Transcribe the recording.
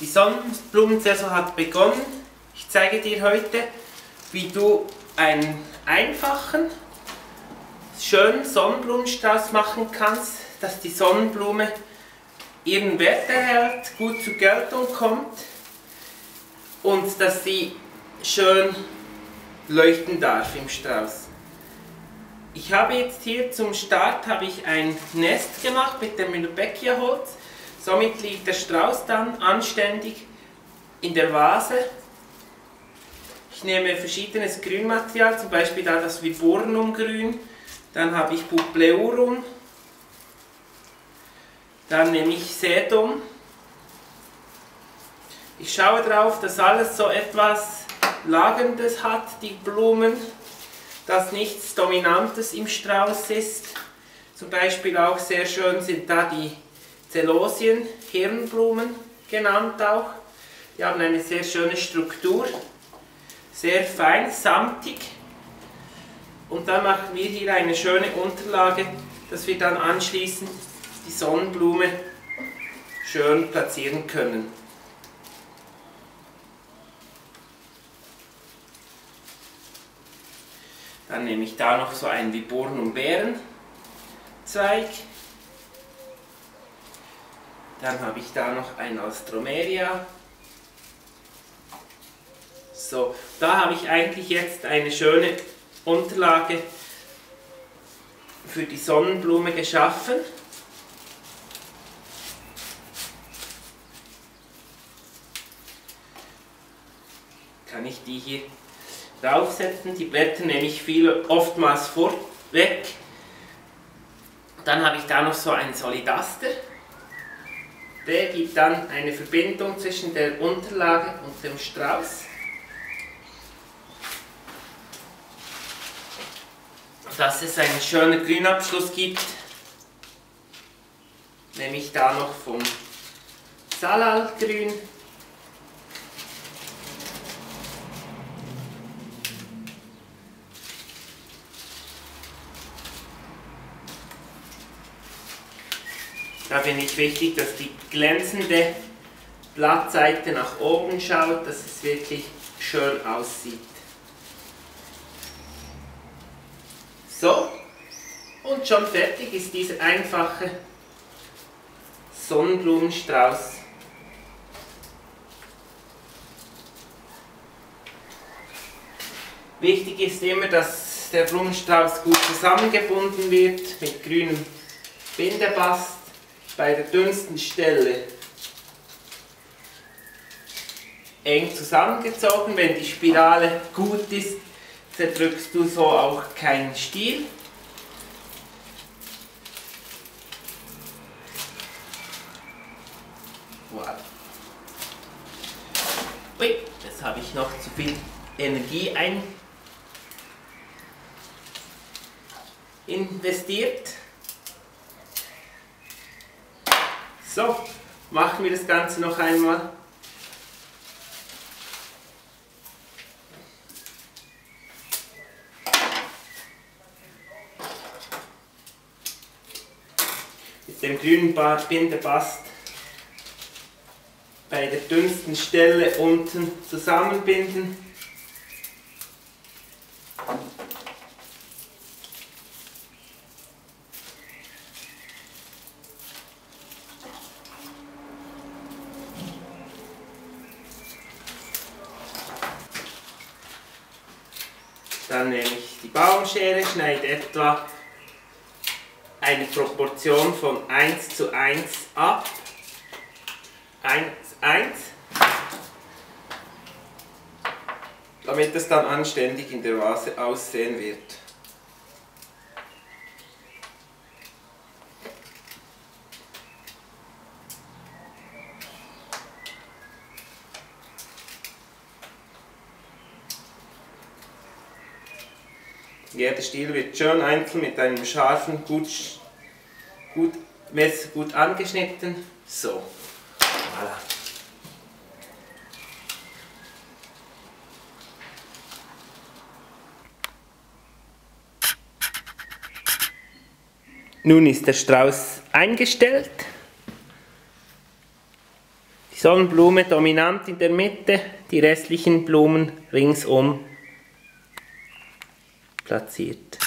Die Sonnenblumensaison hat begonnen. Ich zeige dir heute, wie du einen einfachen, schönen Sonnenblumenstrauß machen kannst, dass die Sonnenblume ihren Wert erhält, gut zur Geltung kommt und dass sie schön leuchten darf im Strauß. Ich habe jetzt hier zum Start habe ich ein Nest gemacht mit dem Rudbeckia Holz. Somit liegt der Strauß dann anständig in der Vase. Ich nehme verschiedenes Grünmaterial, zum Beispiel da das Viburnumgrün. Dann habe ich Bupleurum. Dann nehme ich Sedum. Ich schaue darauf, dass alles so etwas Lagendes hat, die Blumen, dass nichts Dominantes im Strauß ist. Zum Beispiel auch sehr schön sind da die Zelosien, Hirnblumen genannt auch. Die haben eine sehr schöne Struktur, sehr fein, samtig. Und dann machen wir hier eine schöne Unterlage, dass wir dann anschließend die Sonnenblume schön platzieren können. Dann nehme ich da noch so einen Viburnum Bärenzweig. Dann habe ich da noch ein Alstromeria. So, da habe ich eigentlich jetzt eine schöne Unterlage für die Sonnenblume geschaffen. Kann ich die hier draufsetzen. Die Blätter nehme ich viel, oftmals vorweg. Dann habe ich da noch so einen Solidaster. Der gibt dann eine Verbindung zwischen der Unterlage und dem Strauß. Dass es einen schönen Grünabschluss gibt, nehme ich da noch vom Salalgrün Da finde ich wichtig, dass die glänzende Blattseite nach oben schaut, dass es wirklich schön aussieht. So, und schon fertig ist dieser einfache Sonnenblumenstrauß. Wichtig ist immer, dass der Blumenstrauß gut zusammengebunden wird mit grünem Bindebast bei der dünnsten Stelle eng zusammengezogen. Wenn die Spirale gut ist, zerdrückst du so auch keinen Stiel. Voilà. Ui, jetzt habe ich noch zu viel Energie ein investiert. So, machen wir das Ganze noch einmal. Mit dem grünen Bindebast bei der dünnsten Stelle unten zusammenbinden. Dann nehme ich die Baumschere, schneide etwa eine Proportion von 1 zu 1 ab. 1, 1. Damit es dann anständig in der Vase aussehen wird. Jeder Stiel wird schön einzeln mit einem scharfen, gut, gut, Messer gut angeschnitten. So, voilà. Nun ist der Strauß eingestellt. Die Sonnenblume dominant in der Mitte, die restlichen Blumen ringsum platziert.